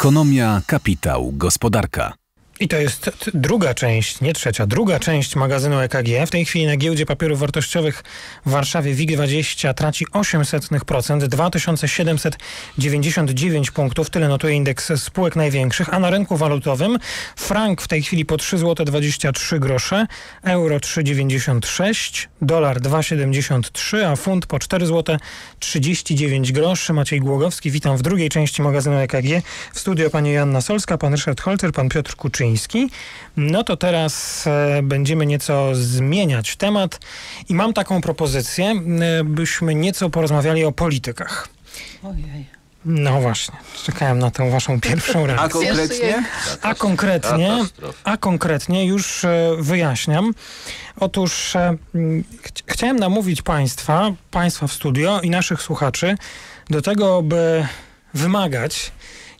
Ekonomia, kapitał, gospodarka. I to jest druga część, nie trzecia, druga część magazynu EKG. W tej chwili na giełdzie papierów wartościowych w Warszawie WIG20 traci 0,08%, 2799 punktów, tyle notuje indeks spółek największych, a na rynku walutowym frank w tej chwili po 3 zł 23 grosze, euro 3,96, dolar 2,73, a funt po 4 zł 39 groszy. Maciej Głogowski, witam w drugiej części magazynu EKG. W studio pani Joanna Solska, pan Ryszard Holter, pan Piotr Kuczyński. No to teraz e, będziemy nieco zmieniać temat i mam taką propozycję, e, byśmy nieco porozmawiali o politykach. Ojej. No właśnie, czekałem na tę waszą pierwszą A reakcję. konkretnie? A konkretnie, a konkretnie już e, wyjaśniam. Otóż ch- chciałem namówić państwa, państwa w studio i naszych słuchaczy do tego, by wymagać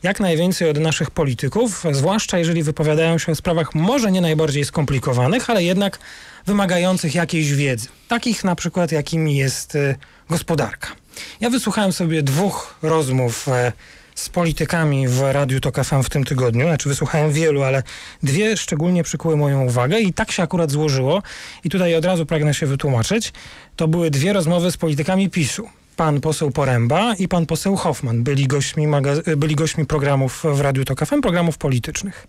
jak najwięcej od naszych polityków, zwłaszcza jeżeli wypowiadają się o sprawach może nie najbardziej skomplikowanych, ale jednak wymagających jakiejś wiedzy. Takich na przykład, jakimi jest e, gospodarka. Ja wysłuchałem sobie dwóch rozmów e, z politykami w Radiu Tok FM w tym tygodniu. Znaczy wysłuchałem wielu, ale dwie szczególnie przykuły moją uwagę i tak się akurat złożyło. I tutaj od razu pragnę się wytłumaczyć. To były dwie rozmowy z politykami PiSu. Pan poseł Poręba i pan poseł Hoffman byli gośćmi, byli gośćmi programów w Radiu Tok FM, programów politycznych.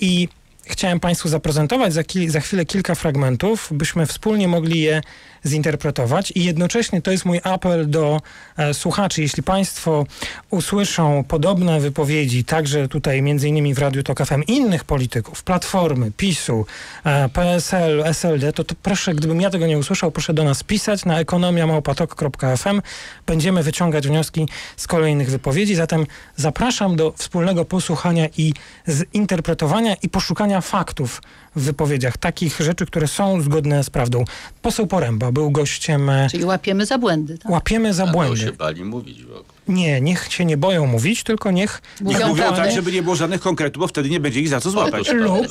I chciałem Państwu zaprezentować za, za chwilę kilka fragmentów, byśmy wspólnie mogli je zinterpretować i jednocześnie to jest mój apel do e, słuchaczy. Jeśli Państwo usłyszą podobne wypowiedzi, także tutaj między innymi w Radiu Tok FM innych polityków, Platformy, PiSu, e, PSL, SLD, to, to proszę, gdybym ja tego nie usłyszał, proszę do nas pisać na ekonomiamałpatok.fm. Będziemy wyciągać wnioski z kolejnych wypowiedzi, zatem zapraszam do wspólnego posłuchania i zinterpretowania i poszukania faktów w wypowiedziach, takich rzeczy, które są zgodne z prawdą. Poseł Poręba był gościem e, Czyli łapiemy za błędy. Tak? Łapiemy za A to się błędy. bali mówić w ogóle. Nie, niech się nie boją mówić, tylko niech Niech Mówią mówią prawdę. tak, żeby nie było żadnych konkretów, bo wtedy nie będzie ich za co złapać. lub,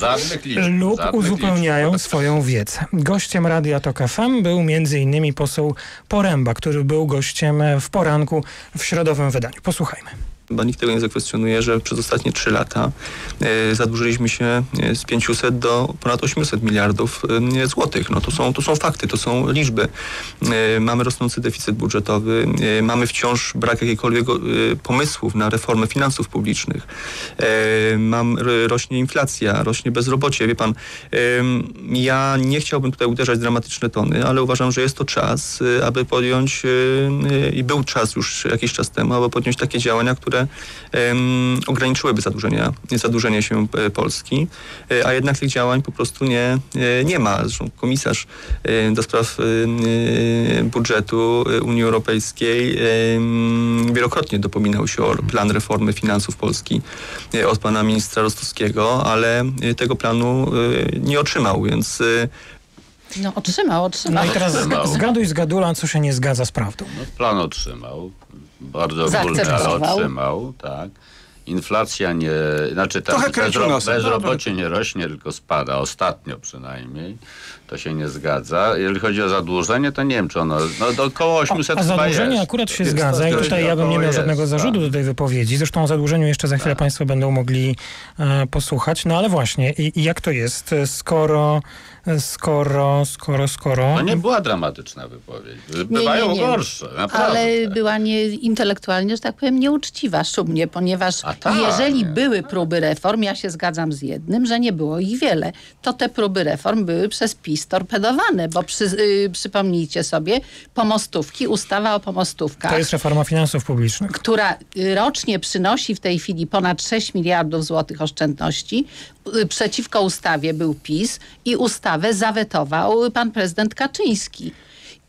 lub uzupełniają liczb. swoją wiedzę. Gościem Radia Tok FM był między innymi poseł Poręba, który był gościem e, w poranku w środowym wydaniu. Posłuchajmy. Chyba nikt tego nie zakwestionuje, że przez ostatnie 3 lata e, zadłużyliśmy się e, z 500 do ponad 800 miliardów e, złotych. No to są, to są fakty, to są liczby. Mamy rosnący deficyt budżetowy, mamy wciąż brak jakichkolwiek pomysłów na reformę finansów publicznych. Mam, rośnie inflacja, rośnie bezrobocie. Wie pan, ja nie chciałbym tutaj uderzać w dramatyczne tony, ale uważam, że jest to czas, aby podjąć i był czas już jakiś czas temu, aby podjąć takie działania, które em, ograniczyłyby zadłużenia, zadłużenie się e, Polski, e, a jednak tych działań po prostu nie, e, nie ma. Zresztą komisarz do spraw budżetu Unii Europejskiej wielokrotnie dopominał się o plan reformy finansów Polski od pana ministra Rostowskiego, ale tego planu nie otrzymał, więc No otrzymał, otrzymał. No i teraz Otrzymał. zga- zgaduj zgadula, co się nie zgadza z prawdą. No, plan otrzymał. Bardzo ogólny, ale otrzymał, tak. Inflacja nie, znaczy ta, Trochę kręcił bezro, nosem. bezrobocie nie rośnie, tylko spada, ostatnio przynajmniej. To się nie zgadza. Jeżeli chodzi o zadłużenie, to nie wiem, czy ono, no do około 800 A chyba zadłużenie jest. akurat się Jest zgadza i tutaj ja bym nie miał około żadnego jest, zarzutu tak. do tej wypowiedzi. Zresztą o zadłużeniu jeszcze za chwilę Tak. Państwo będą mogli e, posłuchać. No ale właśnie, i, i jak to jest, skoro, skoro, skoro, skoro... To nie była dramatyczna wypowiedź. Bywają nie, nie. gorsze, naprawdę. Ale była nie, intelektualnie, że tak powiem, nieuczciwa szumnie, ponieważ tak. jeżeli były próby reform, ja się zgadzam z jednym, że nie było ich wiele, to te próby reform były przez PiS torpedowane, bo przy, y, przypomnijcie sobie, pomostówki, ustawa o pomostówkach. To jest reforma finansów publicznych. która y, rocznie przynosi w tej chwili ponad 6 miliardów złotych oszczędności. Y, Przeciwko ustawie był PiS i ustawę zawetował pan prezydent Kaczyński.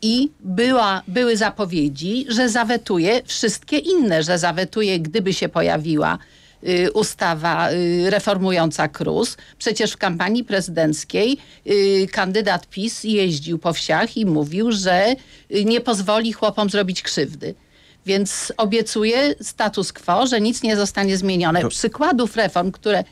I była, były zapowiedzi, że zawetuje wszystkie inne, że zawetuje, gdyby się pojawiła y, ustawa y, reformująca KRUS. Przecież w kampanii prezydenckiej y, kandydat PiS jeździł po wsiach i mówił, że y, nie pozwoli chłopom zrobić krzywdy. Więc obiecuję status quo, że nic nie zostanie zmienione. Przykładów reform, które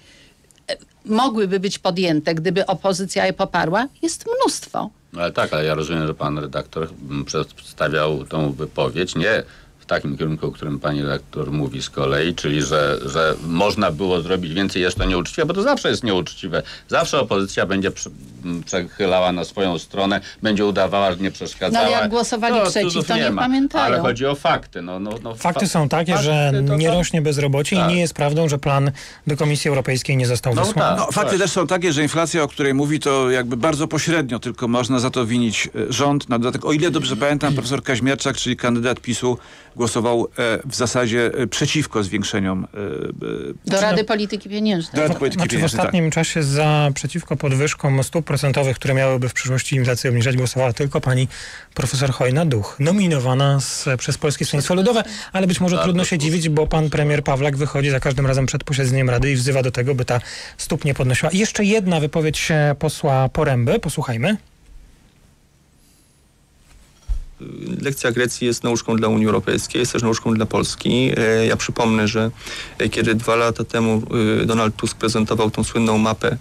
mogłyby być podjęte, gdyby opozycja je poparła, jest mnóstwo. No ale tak, ale ja rozumiem, że pan redaktor przedstawiał tą wypowiedź nie w takim kierunku, o którym pani redaktor mówi z kolei, czyli że, że można było zrobić więcej, jest to nieuczciwe, bo to zawsze jest nieuczciwe. Zawsze opozycja będzie przechylała na swoją stronę, będzie udawała, że nie przeszkadzała. No, ale jak głosowali przeciw, cudów to niech ma. pamiętają. Ale chodzi o fakty. No, no, no, Fakty fa- są takie, że fakty to nie rośnie bezrobocie Tak. i nie jest prawdą, że plan do Komisji Europejskiej nie został No wysłany. tak. No, fakty też są takie, że inflacja, o której mówi, to jakby bardzo pośrednio tylko można za to winić e, rząd. Na dodatek, o ile dobrze pamiętam, profesor Kaźmierczak, czyli kandydat PiSu, głosował e, w zasadzie e, przeciwko zwiększeniom e, Do Rady Polityki Pieniężnej. Do Rady Polityki Znaczy w Pieniężnej, tak. ostatnim czasie za przeciwko podwyżkom stóp procentowych, które miałyby w przyszłości inflację obniżać, głosowała tylko pani profesor Hojna-Duch, nominowana z, przez Polskie Stronnictwo Ludowe, ale być może Bardzo trudno się dziwić, bo pan premier Pawlak wychodzi za każdym razem przed posiedzeniem Rady i wzywa do tego, by ta stóp nie podnosiła. I jeszcze jedna wypowiedź posła Poręby, posłuchajmy. Lekcja Grecji jest nauczką dla Unii Europejskiej, jest też nauczką dla Polski. E, Ja przypomnę, że e, kiedy dwa lata temu e, Donald Tusk prezentował tą słynną mapę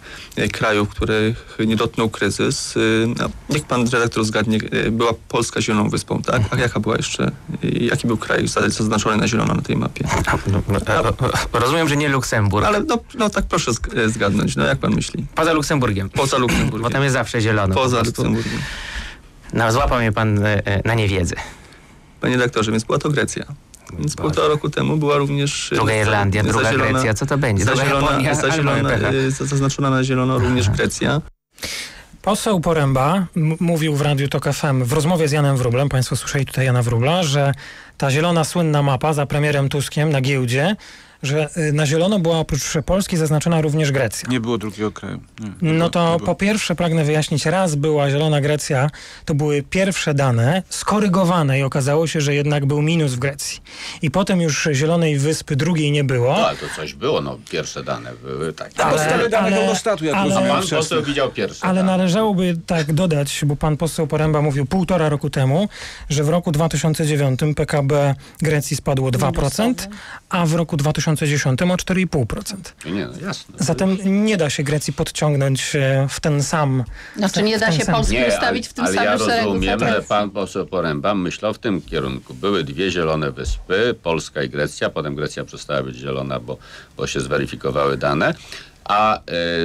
krajów, których nie dotknął kryzys, niech pan redaktor zgadnie, była Polska zieloną wyspą, tak? A jaka była jeszcze, jaki był kraj zaznaczony na zielono na tej mapie? Rozumiem, że nie Luksemburg. Ale no, no tak proszę zg- zgadnąć, no jak pan myśli? Poza Luksemburgiem. Poza Luksemburgiem. Bo tam jest zawsze zielono. po Poza prostu. Luksemburgiem. No, złapał mnie pan e, e, na niewiedzy. Panie redaktorze, więc była to Grecja. Więc Boże. półtora roku temu była również... e, Druga za- Irlandia, druga zazielona- Grecja. Co to będzie? Druga Zazielona, Japonia, zazielona, zaznaczona na zielono również Grecja. Poseł Poręba m- mówił w Radiu Tok FM w rozmowie z Janem Wróblem, państwo słyszeli tutaj Jana Wróbla, że ta zielona słynna mapa za premierem Tuskiem na giełdzie, że y, na zielono była oprócz Polski zaznaczona również Grecja. Nie było drugiego kraju. Nie, nie No to po pierwsze pragnę wyjaśnić, raz była Zielona Grecja, to były pierwsze dane, skorygowane i okazało się, że jednak był minus w Grecji. I potem już Zielonej Wyspy drugiej nie było. No, ale to coś było, no pierwsze dane były takie. Na podstawie danych ale- Eurostatu, jak ale- rozumiem, Pan poseł widział pierwsze Ale dane. należałoby tak dodać, bo pan poseł Poręba mówił półtora roku temu, że w roku 2009 PKB Grecji spadło 2%, a w roku 2010 o 4,5%. Nie, no jasne. Zatem nie da się Grecji podciągnąć e, w ten sam. Znaczy nie da się sam- Polski Nie, ustawić w tym ale samym ja szeregu. rozumiem, co że pan poseł Poręba myślał w tym kierunku. Były dwie zielone wyspy, Polska i Grecja, potem Grecja przestała być zielona, bo, bo się zweryfikowały dane. A y,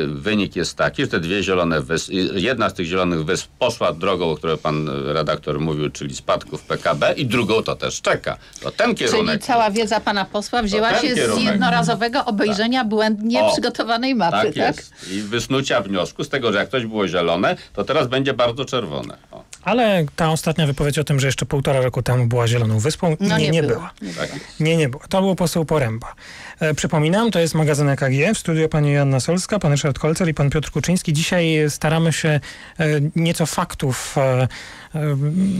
wynik jest taki, że te dwie zielone wyspy, jedna z tych zielonych wysp poszła drogą, o której pan redaktor mówił, czyli spadków PKB i drugą to też czeka. To ten kierunek. Czyli cała wiedza pana posła wzięła się z kierunek. jednorazowego obejrzenia błędnie O, przygotowanej mapy, tak tak? jest. I wysnucia wniosku z tego, że jak ktoś było zielone, to teraz będzie bardzo czerwone. Ale ta ostatnia wypowiedź o tym, że jeszcze półtora roku temu była Zieloną Wyspą, No nie, nie, nie była. Nie tak było. jest. Nie, nie było. To był poseł Poręba. E, przypominam, to jest magazyn EKG. W studiu pani Joanna Solska, pan Ryszard Kolcer i pan Piotr Kuczyński. Dzisiaj staramy się e, nieco faktów e,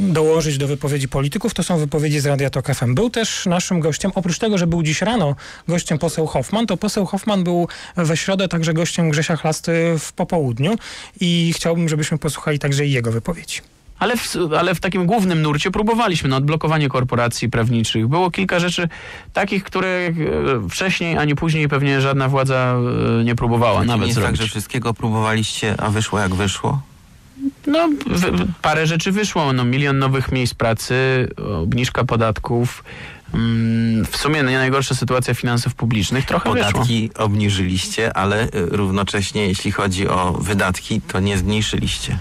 dołożyć do wypowiedzi polityków. To są wypowiedzi z Radia Tok FM. Był też naszym gościem, oprócz tego, że był dziś rano gościem poseł Hoffman, to poseł Hoffman był we środę także gościem Grzesia Chlasty w popołudniu i chciałbym, żebyśmy posłuchali także i jego wypowiedzi. Ale w, ale w takim głównym nurcie próbowaliśmy no, odblokowanie korporacji prawniczych. Było kilka rzeczy takich, które e, wcześniej ani później pewnie żadna władza e, nie próbowała nie nawet jest tak, zrobić. że wszystkiego próbowaliście, a wyszło jak wyszło? No, w, parę rzeczy wyszło. No, milion nowych miejsc pracy, obniżka podatków. Mm, w sumie nie najgorsza sytuacja finansów publicznych. Trochę wyszło. Podatki obniżyliście, ale y, równocześnie jeśli chodzi o wydatki, to nie zmniejszyliście.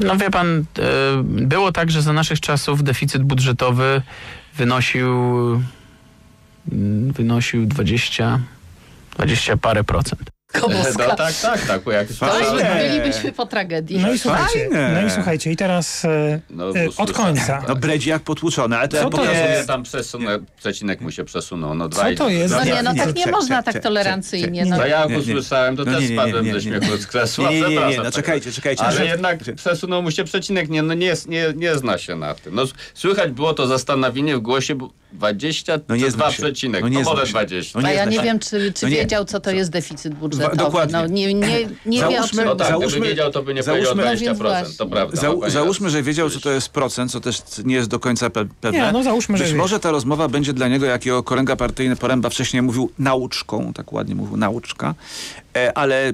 No wie pan, e, było tak, że za naszych czasów deficyt budżetowy wynosił mm, wynosił 20, 20 parę procent. Komuska. No, tak, tak, tak. Bo jak To już Fajnie. bylibyśmy po tragedii. No i słuchajcie, Fajne. no i słuchajcie, i teraz e, No, e, od końca. No bredzi jak potłuczone, ale to Co jak to jest? Nie, tam przesunę, przecinek mu się przesunął. No, Co dwa i- to jest No nie, no Nie, tak nie, nie można tak nie, tolerancyjnie. nie, No. To ja jak usłyszałem, to No też spadłem nie, ze nie. śmiechu z krzesła. Nie, nie, nie, no czekajcie, czekajcie. Ale jednak przesunął mu się przecinek, nie, no nie, nie, nie zna się na tym. No, słychać było to zastanowienie w głosie, bo 20 No nie czy zna 2 się. przecinek, No nie no może się. 20. No A nie ja nie się. wiem, czy, czy No wiedział, co to jest deficyt budżetowy. dokładnie. No, nie, nie, nie wie, o Załóżmy- czym No tak, Załóżmy- gdyby wiedział, to by nie powiedział załóżmy- 20%, No to prawda. Zał, załóżmy, że wiedział, co to jest procent, co też nie jest do końca pe pewne. Nie, no załóżmy, że Być wie. może ta rozmowa będzie dla niego, jak jego kolega partyjny Poręba wcześniej mówił, nauczką, tak ładnie mówił, nauczka. E, ale y,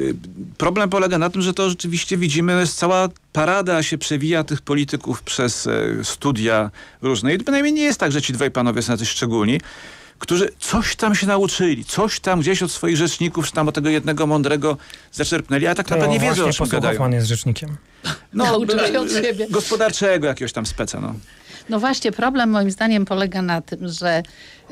y, problem polega na tym, że to rzeczywiście widzimy, jest cała parada się przewija tych polityków przez e, studia różne. I bynajmniej nie jest tak, że ci dwaj panowie są jacyś szczególni, którzy coś tam się nauczyli, coś tam gdzieś od swoich rzeczników, czy tam od tego jednego mądrego zaczerpnęli, a tak To naprawdę nie wiedzą, o czym gadają. Hoffman jest rzecznikiem. Nauczył się e, od siebie. Gospodarczego jakiegoś tam speca, no. No właśnie, problem moim zdaniem polega na tym, że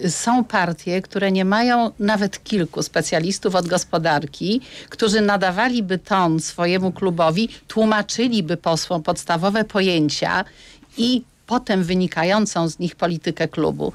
są partie, które nie mają nawet kilku specjalistów od gospodarki, którzy nadawaliby ton swojemu klubowi, tłumaczyliby posłom podstawowe pojęcia i potem wynikającą z nich politykę klubu.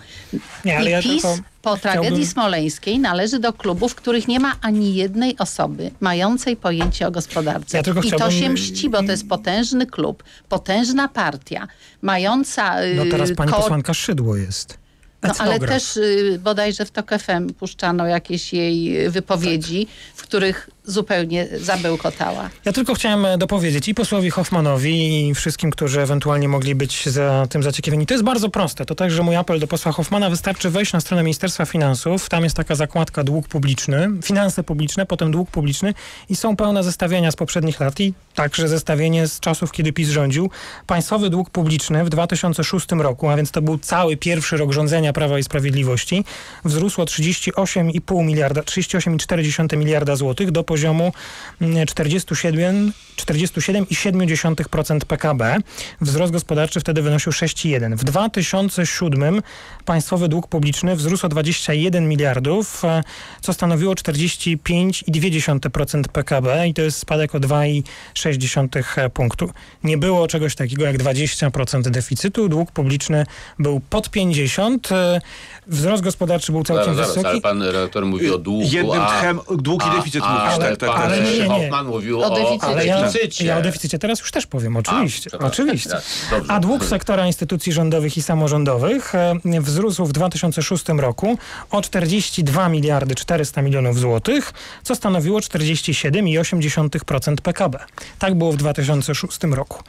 Nie, ale I ja PiS tylko po tragedii chciałbym- smoleńskiej należy do klubów, w których nie ma ani jednej osoby mającej pojęcie o gospodarce. Ja I to chciałbym- się mści, bo to jest potężny klub, potężna partia, mająca No teraz y, pani koło posłanka Szydło jest. no, ale też y, bodajże w TOK FM puszczano jakieś jej y, wypowiedzi, w których zupełnie zabełkotała. Ja tylko chciałem e, dopowiedzieć i posłowi Hoffmanowi i wszystkim, którzy ewentualnie mogli być za tym zaciekawieni. To jest bardzo proste. To także mój apel do posła Hoffmana. Wystarczy wejść na stronę Ministerstwa Finansów. Tam jest taka zakładka dług publiczny, finanse publiczne, potem dług publiczny i są pełne zestawienia z poprzednich lat i także zestawienie z czasów, kiedy PiS rządził. Państwowy dług publiczny w 2006 roku, a więc to był cały pierwszy rok rządzenia Prawa i Sprawiedliwości, wzrósł o 38,5 miliarda, 38,4 miliarda złotych do poziomu mm, 47, 47,7% PKB. Wzrost gospodarczy wtedy wynosił 6,1. W 2007 państwowy dług publiczny wzrósł o 21 miliardów, e, co stanowiło 45,2% PKB i to jest spadek o 2,6 punktu. Nie było czegoś takiego jak 20% deficytu, dług publiczny był pod 50, e, wzrost gospodarczy był całkiem Zaraz, zaraz, wysoki. ale pan redaktor mówi o długu, Jednym a, tchem dług i a, deficyt a, mówisz, ale tak, tak, tak. Ale nie, nie. Hoffman mówił O o, deficycie. Ale ja, deficycie. ja o deficycie teraz już też powiem, oczywiście. przepraszam. oczywiście. Dobrze. A dług sektora instytucji rządowych i samorządowych e, wzrósł w 2006 roku o 42 miliardy 400 milionów złotych, co stanowiło 47,8% PKB. Tak było w 2006 roku.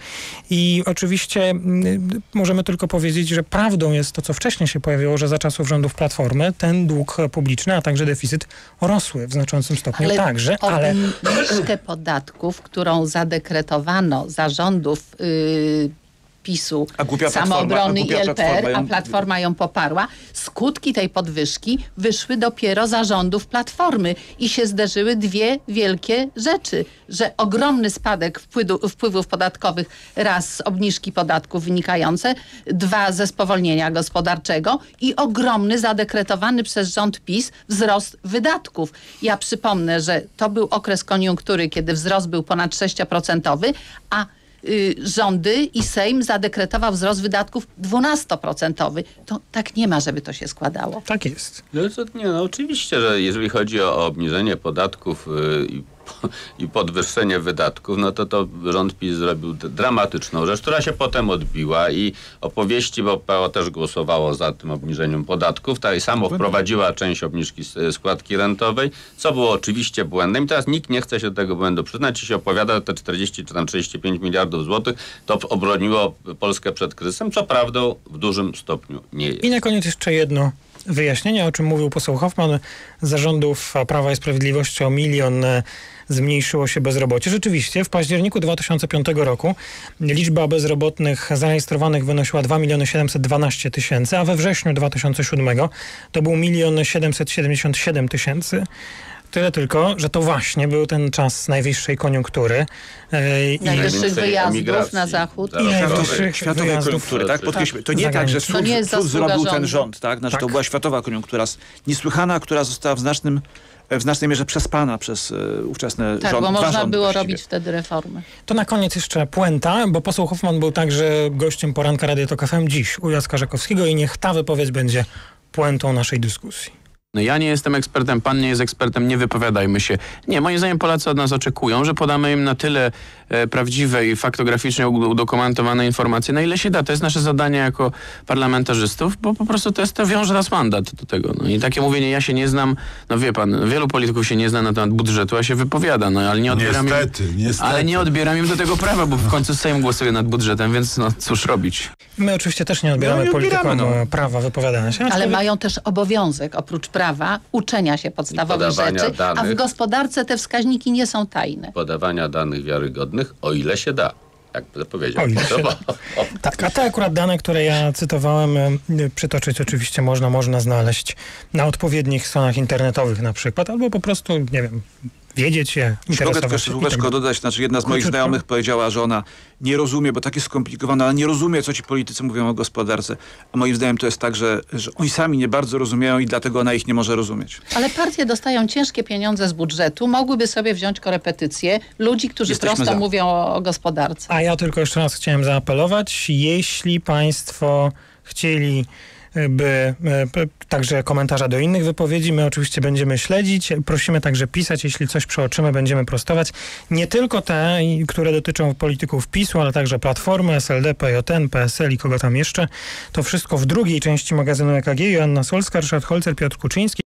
I oczywiście mm, możemy tylko powiedzieć, że prawdą jest to, co wcześniej się pojawiło, że za czasów rządów Platformy ten dług publiczny, a także deficyt rosły w znaczącym stopniu także, ale... obniżkę podatków, którą zadekretowano zarządów y, PiSu, A Samoobrony a i LPR, Platforma a Platforma ją poparła, skutki tej podwyżki wyszły dopiero zarządów Platformy i się zderzyły dwie wielkie rzeczy, że ogromny spadek wpływu, wpływów podatkowych raz z obniżki podatków wynikające, dwa ze spowolnienia gospodarczego i ogromny zadekretowany przez rząd PiS wzrost wydatków. Ja przypomnę, że to był okres koniunktury, kiedy wzrost był ponad 6%, a rządy i Sejm zadekretował wzrost wydatków 12%. To tak nie ma, żeby to się składało. Tak jest. No to nie, no oczywiście, że jeżeli chodzi o, o obniżenie podatków y, i, i podwyższenie wydatków, no to to rząd PiS zrobił dramatyczną rzecz, która się potem odbiła i opowieści, bo PO też głosowało za tym obniżeniem podatków, ta i samo wprowadziła część obniżki s- składki rentowej, co było oczywiście błędem i teraz nikt nie chce się do tego błędu przyznać i się opowiada, że te 40 czy tam 35 miliardów złotych to obroniło Polskę przed kryzysem, co prawdą w dużym stopniu nie jest. I na koniec jeszcze jedno wyjaśnienie, o czym mówił poseł Hoffman. Zarządów Prawa i Sprawiedliwości o milion e, zmniejszyło się bezrobocie. Rzeczywiście w październiku 2005 roku liczba bezrobotnych zarejestrowanych wynosiła 2 miliony 712 tysięcy, a we wrześniu 2007 to był milion 777 tysięcy. Tyle tylko, że to właśnie był ten czas najwyższej koniunktury. e, i- Najwyższych wyjazdów na zachód. I Światowej, najwyższych światowej wyjazdów. koniunktury, tak? Podkreślmy. To nie tak, że cud, To zrobił ten rządu. rząd, tak? Znaczy to Tak. była światowa koniunktura niesłychana, która została w znacznym w znacznej mierze przespana przez e, ówczesne Tak, rząd, bo dwa można rządy było właściwie. robić wtedy reformy. To na koniec jeszcze puenta, bo poseł Hoffman był także gościem poranka Radio Tok FM dziś u Jacka Żakowskiego i niech ta wypowiedź będzie puentą naszej dyskusji. No ja nie jestem ekspertem, pan nie jest ekspertem, nie wypowiadajmy się. Nie, moim zdaniem Polacy od nas oczekują, że podamy im na tyle e, prawdziwe i faktograficznie ud- udokumentowane informacje, na ile się da. To jest nasze zadanie jako parlamentarzystów, bo po prostu to jest, to wiąże nas mandat do tego. No i takie mówienie, ja się nie znam, no wie pan, wielu polityków się nie zna na temat budżetu, a się wypowiada, no ale nie odbieram Niestety, im, niestety. Ale nie odbieram im do tego prawa, bo w końcu Sejm głosuje nad budżetem, więc no cóż robić. My oczywiście też nie odbieramy No i politykom odbieramy, no. prawa wypowiadania się. Ale mają też obowiązek, oprócz prawa, uczenia się podstawowych rzeczy, a w danych. gospodarce te wskaźniki nie są tajne. Podawania danych wiarygodnych, o ile się da. Jak powiedział. Tak, a te akurat dane, które ja cytowałem, przytoczyć oczywiście można, można znaleźć na odpowiednich stronach internetowych na przykład, albo po prostu, nie wiem, wiedzieć je, Mogę tylko interesować jeszcze się. i słóweczko tak dodać, znaczy jedna z moich znajomych powiedziała, że ona nie rozumie, bo tak jest skomplikowane, ale nie rozumie, co ci politycy mówią o gospodarce. A moim zdaniem to jest tak, że, że oni sami nie bardzo rozumieją i dlatego ona ich nie może rozumieć. Ale partie dostają ciężkie pieniądze z budżetu, mogłyby sobie wziąć korepetycje ludzi, którzy Jesteśmy prosto za. mówią o, o gospodarce. A ja tylko jeszcze raz chciałem zaapelować, jeśli Państwo chcieli by e, także komentarza do innych wypowiedzi, my oczywiście będziemy śledzić. Prosimy także pisać, jeśli coś przeoczymy, będziemy prostować. Nie tylko te, które dotyczą polityków PiSu, ale także Platformy, SLD, PJN, PSL i kogo tam jeszcze. To wszystko w drugiej części magazynu EKG. Joanna Solska, Ryszard Holzer, Piotr Kuczyński.